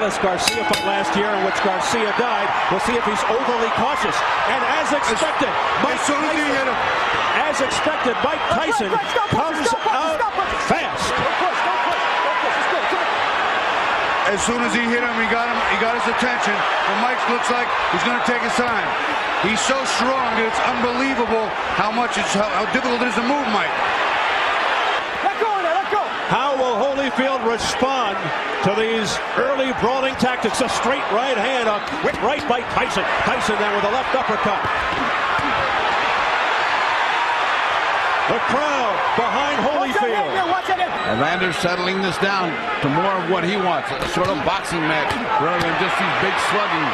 Gonzalez Garcia fight last year in which Garcia died. We'll see if he's overly cautious. And as expected, Mike As soon as Tyson, him. as expected, Mike Tyson comes out fast. As soon as he hit him, he got him. He got his attention. And Mike looks like he's going to take his time. He's so strong that it's unbelievable how much it's how, how difficult it is to move Mike. How will Holyfield respond to these early brawling tactics? A straight right hand, a quick right by Tyson. Tyson then with a left uppercut. The crowd behind Holyfield. Evander settling this down to more of what he wants, a sort of boxing match rather than just these big slugging.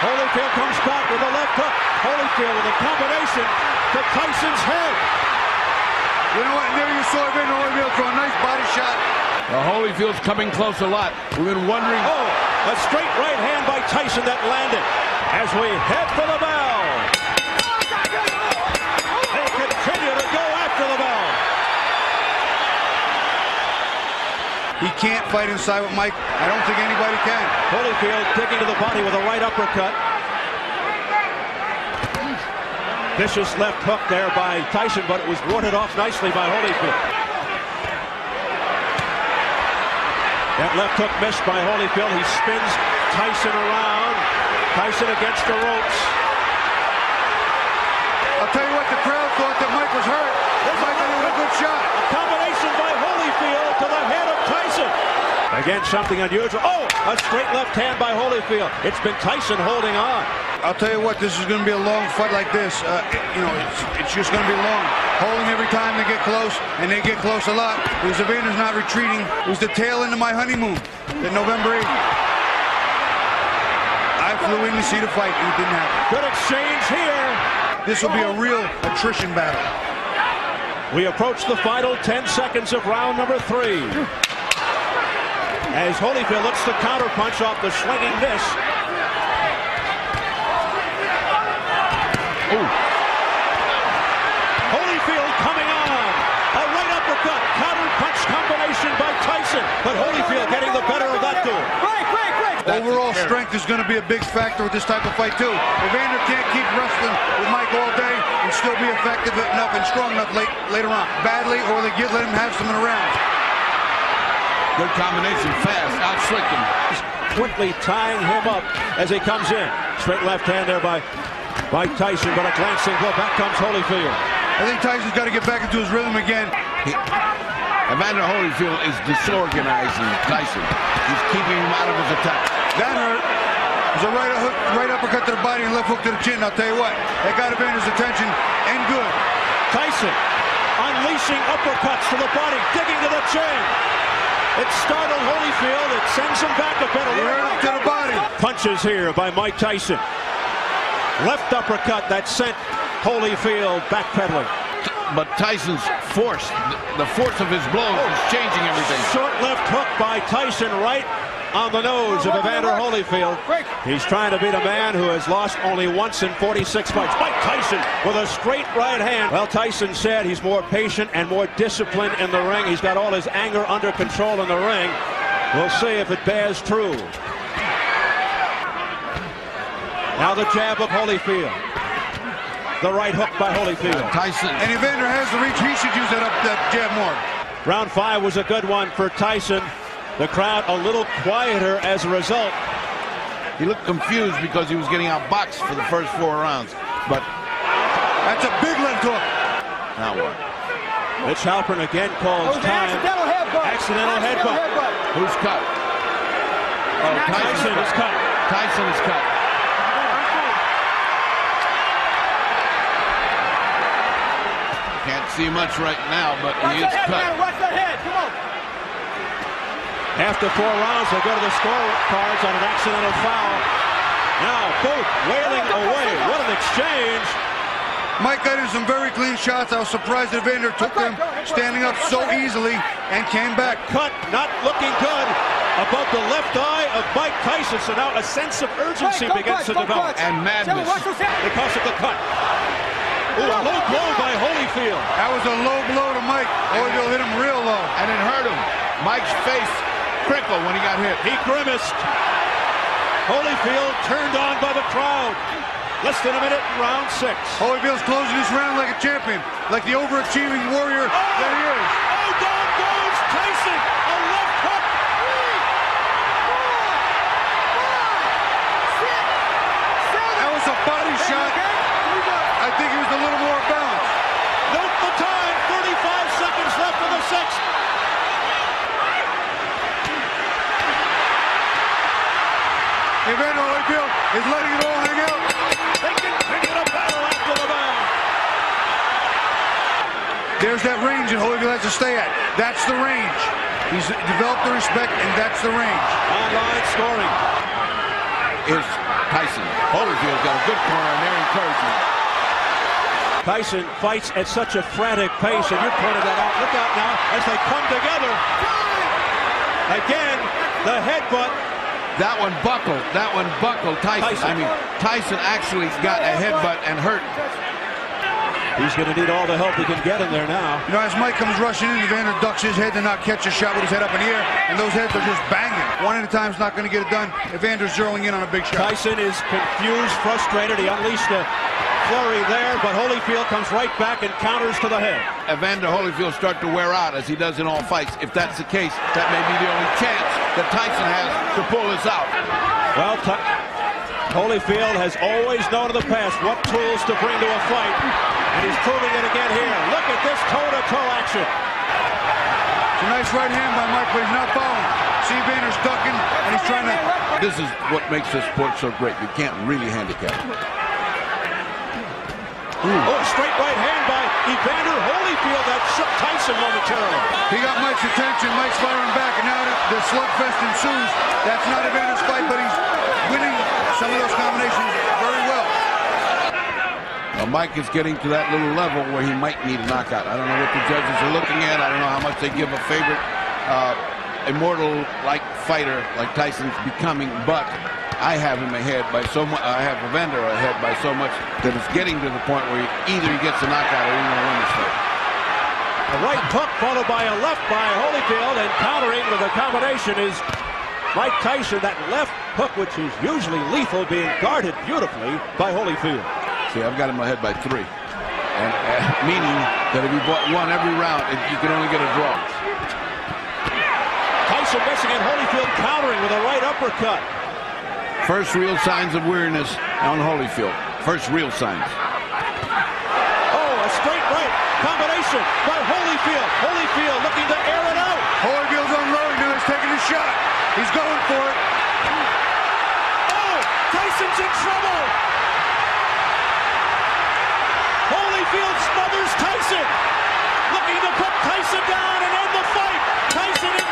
Holyfield comes back with a left hook. Holyfield with a combination to Tyson's head. You know what? And there you saw Evander Holyfield throw a nice body shot. Holyfield's coming close a lot. We've been wondering. Oh, a straight right hand by Tyson that landed. As we head for the bell. They continue to go after the bell. He can't fight inside with Mike. I don't think anybody can. Holyfield digging to the body with a right uppercut. Vicious left hook there by Tyson, but it was warded off nicely by Holyfield. That left hook missed by Holyfield. He spins Tyson around. Tyson against the ropes. I'll tell you what, the crowd thought that Mike was hurt. Mike had a good shot. A combination by Holyfield to the head of Tyson. Again, something unusual. Oh, a straight left hand by Holyfield. It's been Tyson holding on. I'll tell you what, this is going to be a long fight like this. Uh, it- you know, it's, it's just going to be long. Holding every time they get close, and they get close a lot. Because Evander's not retreating. It was the tail end of my honeymoon, that November 8th. I flew in to see the fight, and it didn't happen. Good exchange here. This will be a real attrition battle. We approach the final 10 seconds of round number three. As Holyfield looks to counterpunch off the swinging miss. Ooh. Holyfield coming on. A right uppercut. Counterpunch combination by Tyson. But Holyfield getting the better of that duel. Overall strength is going to be a big factor with this type of fight, too. Evander can't keep wrestling with Mike all day and still be effective enough and strong enough late, later on. Badly, or they get, let him have some in a round. Good combination, fast, outslick him. quickly tying him up as he comes in. Straight left hand there by, by Tyson, but a glancing blow. Back comes Holyfield. I think Tyson's got to get back into his rhythm again. Evander Holyfield is disorganizing Tyson. He's keeping him out of his attack. That hurt. There's a right hook, right uppercut to the body and left hook to the chin. I'll tell you what, that got Evander's attention and good. Tyson unleashing uppercuts to the body, digging to the chin. It startled Holyfield. It sends him back a bit. He hurt to the body. Punches here by Mike Tyson. Left uppercut that sent Holyfield backpedaling. But Tyson's force, the force of his blows is changing everything. Short left hook by Tyson right on the nose of Evander Holyfield. He's trying to beat a man who has lost only once in 46 fights. Mike Tyson with a straight right hand. Well, Tyson said he's more patient and more disciplined in the ring. He's got all his anger under control in the ring. We'll see if it bears true. Now the jab of Holyfield. The right hook by Holyfield. Tyson, And Evander has the reach. He should use that up that jab more. Round five was a good one for Tyson. The crowd a little quieter as a result. he looked confused because he was getting outboxed for the first four rounds. But That's a big left hook. now what? Mitch Halpern again calls time. Accidental headbutt. Who's cut? Oh, Tyson is cut. Tyson is cut. Can't see much right now, but he is cut. After four rounds, they'll go to the scorecards on an accidental foul. Now both wailing away. What an exchange. Mike got in some very clean shots. I was surprised that Evander took them standing up so easily and came back. Cut not looking good above the left eye of Mike Tyson. So now a sense of urgency begins to develop And madness. because of the cut. Ooh, a low blow by Holyfield. That was a low blow to Mike. Holyfield hit him real low. And it hurt him. Mike's face crinkle when he got hit. He grimaced. Holyfield turned on by the crowd. Less than a minute in round six. Holyfield's closing this round like a champion, like the overachieving warrior oh! that he is. Oh, down goes Tyson. A left hook. That was a body shot. I think he was a little more. Note the time. 35 seconds left in the sixth. Evander Holyfield is letting it all hang out. They continue to battle after the bell. There's that range that Holyfield has to stay at. That's the range. He's developed the respect, and that's the range. Online scoring. Is Tyson. Holyfield's got a good corner and they're encouraging. Tyson fights at such a frantic pace, and you pointed that out. Look out now as they come together. Again, the headbutt. That one buckled. That one buckled Tyson. Tyson. I mean, Tyson actually got a headbutt and hurt. He's going to need all the help he can get in there now. You know, as Mike comes rushing in, Evander ducks his head to not catch a shot with his head up in the air, and those heads are just banging. One at a time's not going to get it done. Evander's zeroing in on a big shot. Tyson is confused, frustrated. He unleashed a flurry there, but Holyfield comes right back and counters to the head. Evander Holyfield start to wear out as he does in all fights. If that's the case, that may be the only chance that Tyson has to pull this out. Well, Ty- Holyfield has always known in the past what tools to bring to a fight, and he's proving it again here. Look at this toe-to-toe action. It's a nice right hand by Mike, but he's not falling. See Evander's ducking, and he's trying to... This is what makes this sport so great. You can't really handicap it. Oh, straight right hand by Evander Holyfield that shook Tyson momentarily. He got Mike's attention. Mike's firing back, and now the, the slugfest ensues. That's not Evander's fight, but he's winning some of those combinations very well. Now, Mike is getting to that little level where he might need a knockout. I don't know what the judges are looking at. I don't know how much they give a favorite uh, immortal-like fighter like Tyson's becoming, but I have him ahead by so much. I have Evander ahead by so much that it's getting to the point where he, either he gets a knockout or he's going to win this fight. A right hook followed by a left by Holyfield, and countering with a combination is Mike Tyson. That left hook, which is usually lethal, being guarded beautifully by Holyfield. See, I've got him ahead by three, and uh, meaning that if he bought one every round, you can only get a draw. Close from Michigan. Holyfield countering with a right uppercut. First real signs of weariness on Holyfield. First real signs. Oh, a straight right combination by Holyfield. Holyfield looking to air it out. Holyfield's unloading to He's taking a shot. He's going for it. Oh, Tyson's in trouble. Holyfield smothers Tyson. Looking to put Tyson down and end the fight. Tyson